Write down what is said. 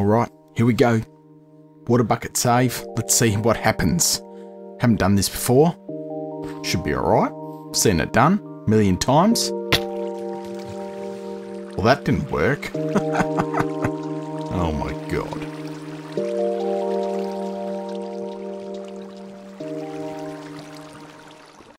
Alright, here we go. Water bucket save. Let's see what happens. Haven't done this before. Should be alright. Seen it done a million times. Well, that didn't work. oh my god.